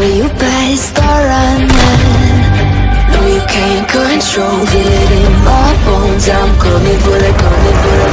So you better start running. No, you can't control it. In my bones I'm coming for the, coming for the